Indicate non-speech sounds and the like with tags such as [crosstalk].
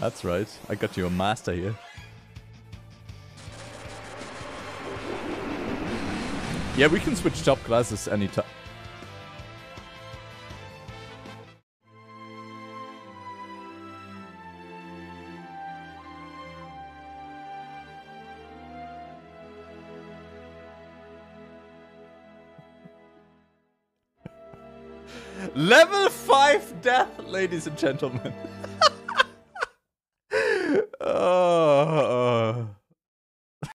That's right. I got you a master here. Yeah, we can switch top classes anytime. [laughs] Level 5 death, ladies and gentlemen. [laughs]